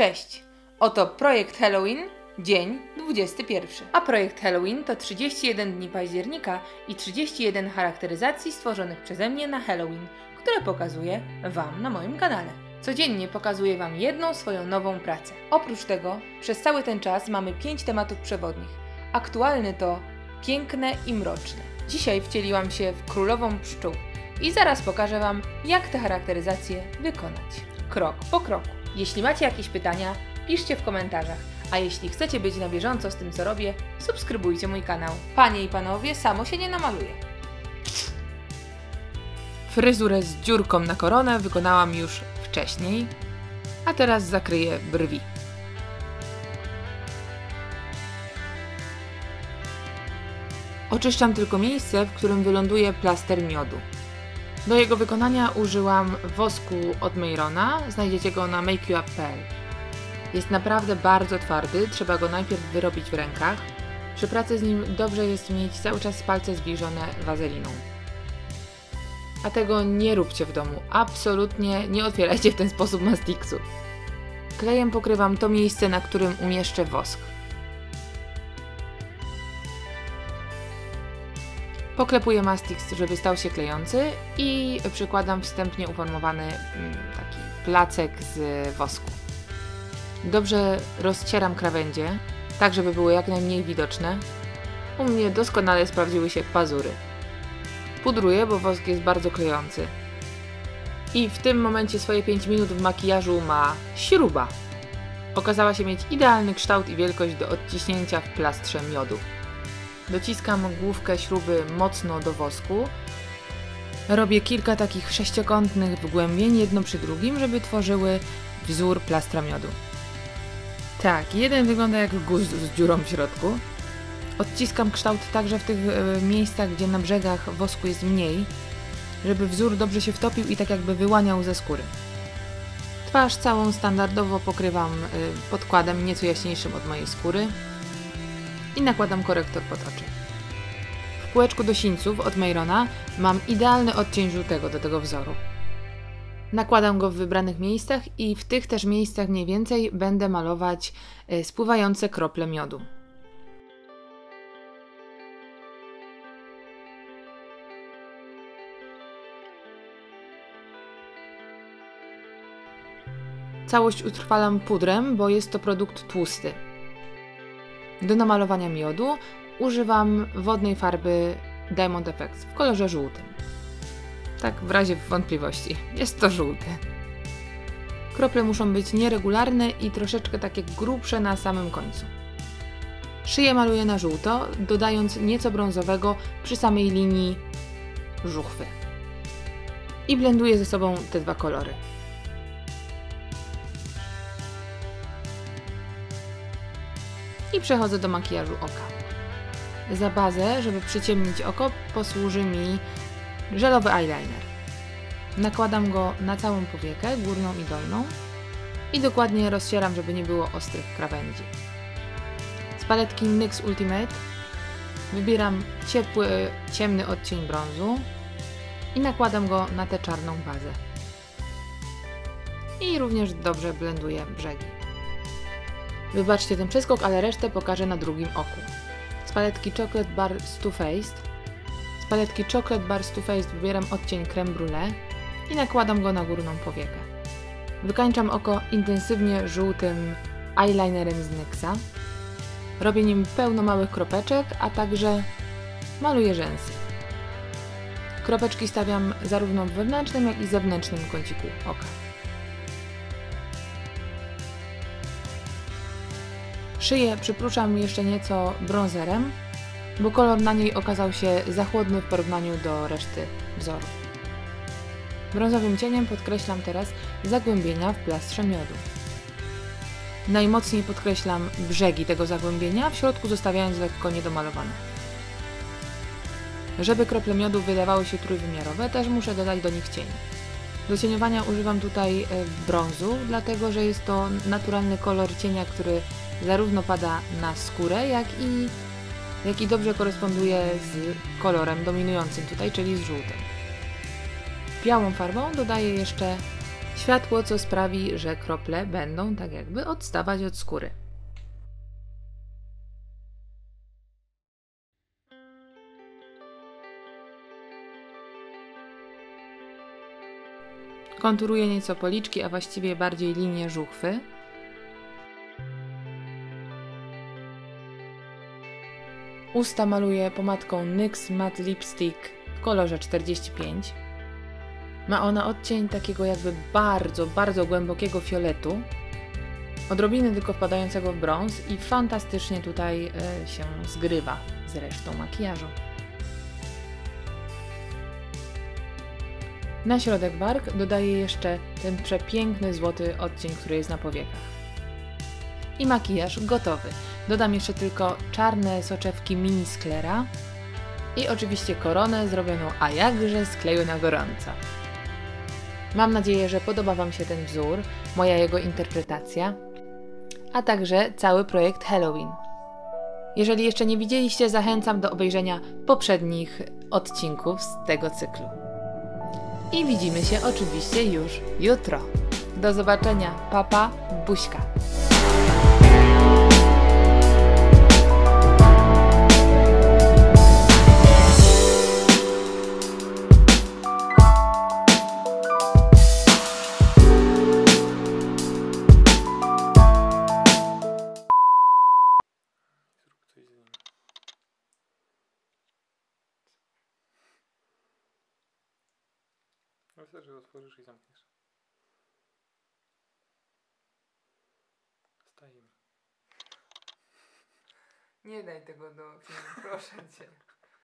Cześć! Oto projekt Halloween, dzień 21. A projekt Halloween to 31 dni października i 31 charakteryzacji stworzonych przeze mnie na Halloween, które pokazuję Wam na moim kanale. Codziennie pokazuję Wam jedną swoją nową pracę. Oprócz tego, przez cały ten czas mamy 5 tematów przewodnich. Aktualny to piękne i mroczne. Dzisiaj wcieliłam się w królową pszczół i zaraz pokażę Wam, jak te charakteryzacje wykonać. Krok po kroku. Jeśli macie jakieś pytania, piszcie w komentarzach. A jeśli chcecie być na bieżąco z tym, co robię, subskrybujcie mój kanał. Panie i panowie, samo się nie namaluje. Fryzurę z dziurką na koronę wykonałam już wcześniej, a teraz zakryję brwi. Oczyszczam tylko miejsce, w którym wyląduje plaster miodu. Do jego wykonania użyłam wosku od Mayrona, znajdziecie go na makeyoup.pl. Jest naprawdę bardzo twardy, trzeba go najpierw wyrobić w rękach. Przy pracy z nim dobrze jest mieć cały czas palce zwilżone wazeliną. A tego nie róbcie w domu, absolutnie nie otwierajcie w ten sposób mastiksu. Klejem pokrywam to miejsce, na którym umieszczę wosk. Poklepuję mastix, żeby stał się klejący i przykładam wstępnie uformowany mm, taki placek z wosku. Dobrze rozcieram krawędzie, tak żeby były jak najmniej widoczne. U mnie doskonale sprawdziły się pazury. Pudruję, bo wosk jest bardzo klejący. I w tym momencie swoje 5 minut w makijażu ma śruba. Okazała się mieć idealny kształt i wielkość do odciśnięcia w plastrze miodu. Dociskam główkę śruby mocno do wosku. Robię kilka takich sześciokątnych wgłębień, jedno przy drugim, żeby tworzyły wzór plastra miodu. Tak, jeden wygląda jak guz z dziurą w środku. Odciskam kształt także w tych e, miejscach, gdzie na brzegach wosku jest mniej, żeby wzór dobrze się wtopił i tak jakby wyłaniał ze skóry. Twarz całą standardowo pokrywam e, podkładem nieco jaśniejszym od mojej skóry i nakładam korektor pod oczy. W kółeczku do sińców od Mayrona mam idealny odcień żółtego do tego wzoru. Nakładam go w wybranych miejscach i w tych też miejscach mniej więcej będę malować e, spływające krople miodu. Całość utrwalam pudrem, bo jest to produkt tłusty. Do namalowania miodu używam wodnej farby Diamond Effects w kolorze żółtym. Tak w razie wątpliwości, jest to żółty. Krople muszą być nieregularne i troszeczkę takie grubsze na samym końcu. Szyję maluję na żółto, dodając nieco brązowego przy samej linii żuchwy. I blenduję ze sobą te dwa kolory. I przechodzę do makijażu oka. Za bazę, żeby przyciemnić oko, posłuży mi żelowy eyeliner. Nakładam go na całą powiekę, górną i dolną i dokładnie rozcieram, żeby nie było ostrych krawędzi. Z paletki NYX Ultimate wybieram ciepły, ciemny odcień brązu i nakładam go na tę czarną bazę. I również dobrze blenduję brzegi. Wybaczcie ten przeskok, ale resztę pokażę na drugim oku. Z paletki Chocolate Bar Too Faced z paletki Chocolate Bar Too Faced wybieram odcień creme brulee i nakładam go na górną powiekę. Wykańczam oko intensywnie żółtym eyelinerem z NYXa. Robię nim pełno małych kropeczek, a także maluję rzęsy. Kropeczki stawiam zarówno w wewnętrznym, jak i zewnętrznym kąciku oka. Szyję przypruszam jeszcze nieco brązerem, bo kolor na niej okazał się za chłodny w porównaniu do reszty wzoru. Brązowym cieniem podkreślam teraz zagłębienia w plastrze miodu. Najmocniej podkreślam brzegi tego zagłębienia, w środku zostawiając lekko niedomalowane. Żeby krople miodu wydawały się trójwymiarowe, też muszę dodać do nich cień. Do cieniowania używam tutaj e, brązu, dlatego że jest to naturalny kolor cienia, który zarówno pada na skórę, jak i, jak i dobrze koresponduje z kolorem dominującym tutaj, czyli z żółtym. Białą farbą dodaję jeszcze światło, co sprawi, że krople będą tak jakby odstawać od skóry. Konturuję nieco policzki, a właściwie bardziej linię żuchwy. Usta maluję pomadką NYX Matte Lipstick w kolorze 45. Ma ona odcień takiego jakby bardzo, bardzo głębokiego fioletu, odrobiny tylko wpadającego w brąz i fantastycznie tutaj e, się zgrywa z resztą makijażu. Na środek warg dodaję jeszcze ten przepiękny złoty odcień, który jest na powiekach. I makijaż gotowy. Dodam jeszcze tylko czarne soczewki mini sklera i oczywiście koronę zrobioną, a jakże z kleju na gorąco. Mam nadzieję, że podoba Wam się ten wzór, moja jego interpretacja, a także cały projekt Halloween. Jeżeli jeszcze nie widzieliście, zachęcam do obejrzenia poprzednich odcinków z tego cyklu. I widzimy się oczywiście już jutro. Do zobaczenia. Papa, buźka. Wystarczy, że otworzysz i zamkniesz. Stajemy. Nie daj tego do filmu, proszę Cię.